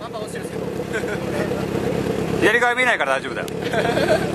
看板落ちるんですけど。左側見えないから大丈夫だよ。